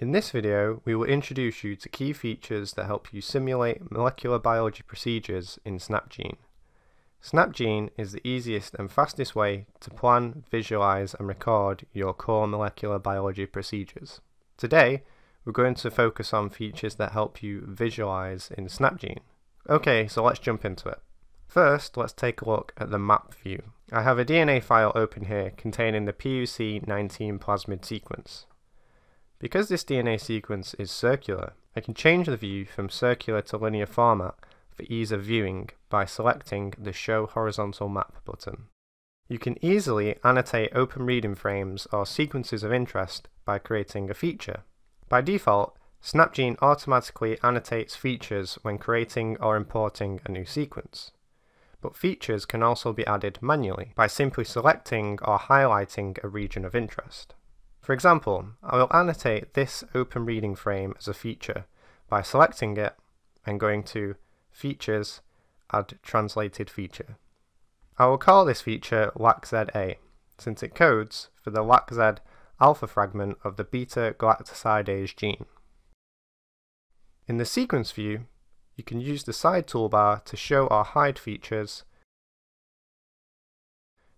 In this video, we will introduce you to key features that help you simulate molecular biology procedures in SnapGene. SnapGene is the easiest and fastest way to plan, visualize and record your core molecular biology procedures. Today, we're going to focus on features that help you visualize in SnapGene. Okay, so let's jump into it. First, let's take a look at the map view. I have a DNA file open here containing the pUC19 plasmid sequence. Because this DNA sequence is circular, I can change the view from circular to linear format for ease of viewing by selecting the Show Horizontal Map button. You can easily annotate open reading frames or sequences of interest by creating a feature. By default, SnapGene automatically annotates features when creating or importing a new sequence. But features can also be added manually by simply selecting or highlighting a region of interest. For example, I will annotate this open reading frame as a feature by selecting it and going to Features, Add Translated Feature. I will call this feature LACZA, since it codes for the lacZ alpha fragment of the beta galactosidase gene. In the sequence view, you can use the side toolbar to show or hide features,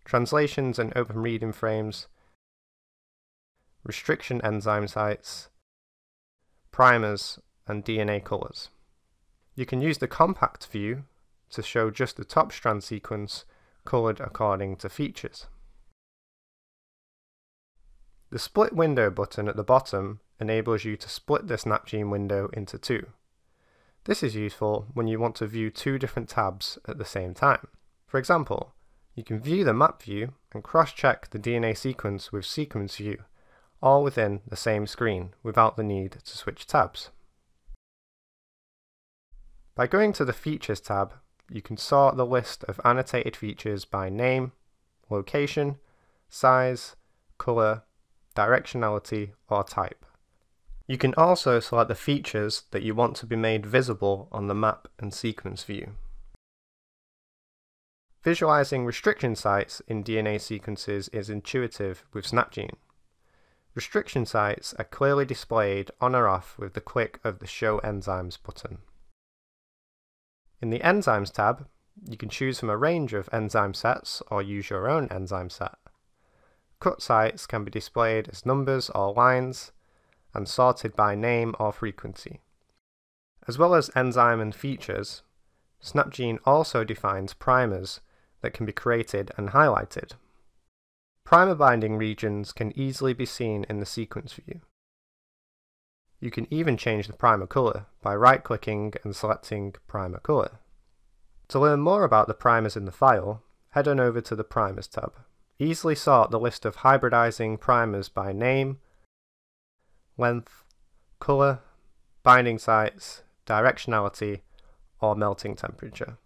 translations and open reading frames, restriction enzyme sites, primers, and DNA colors. You can use the compact view to show just the top strand sequence colored according to features. The split window button at the bottom enables you to split the SnapGene window into two. This is useful when you want to view two different tabs at the same time. For example, you can view the map view and cross-check the DNA sequence with sequence view all within the same screen without the need to switch tabs. By going to the Features tab, you can sort the list of annotated features by name, location, size, colour, directionality or type. You can also select the features that you want to be made visible on the map and sequence view. Visualizing restriction sites in DNA sequences is intuitive with SnapGene. Restriction sites are clearly displayed on or off with the click of the Show Enzymes button. In the Enzymes tab, you can choose from a range of enzyme sets or use your own enzyme set. Cut sites can be displayed as numbers or lines and sorted by name or frequency. As well as enzyme and features, SnapGene also defines primers that can be created and highlighted. Primer binding regions can easily be seen in the sequence view. You can even change the primer colour by right-clicking and selecting Primer Colour. To learn more about the primers in the file, head on over to the Primers tab. Easily sort the list of hybridizing primers by name, length, colour, binding sites, directionality, or melting temperature.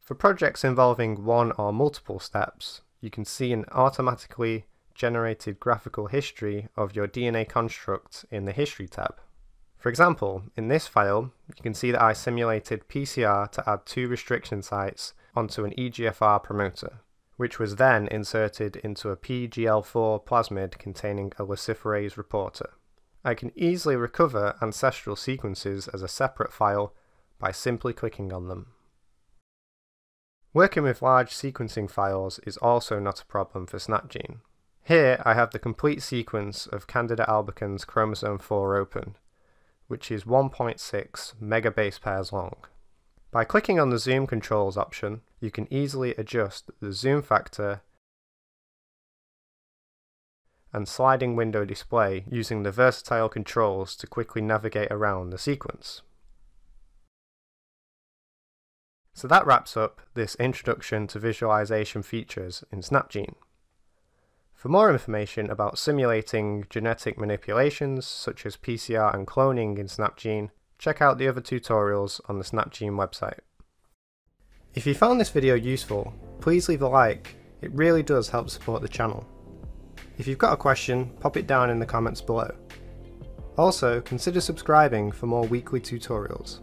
For projects involving one or multiple steps, you can see an automatically generated graphical history of your DNA construct in the History tab. For example, in this file, you can see that I simulated PCR to add two restriction sites onto an EGFR promoter, which was then inserted into a pGL4 plasmid containing a luciferase reporter. I can easily recover ancestral sequences as a separate file by simply clicking on them. Working with large sequencing files is also not a problem for SnapGene. Here I have the complete sequence of Candida albicans chromosome 4 open, which is 1.6 megabase pairs long. By clicking on the zoom controls option, you can easily adjust the zoom factor and sliding window display using the versatile controls to quickly navigate around the sequence. So that wraps up this introduction to visualization features in SnapGene. For more information about simulating genetic manipulations such as PCR and cloning in SnapGene, check out the other tutorials on the SnapGene website. If you found this video useful, please leave a like, it really does help support the channel. If you've got a question, pop it down in the comments below. Also, consider subscribing for more weekly tutorials.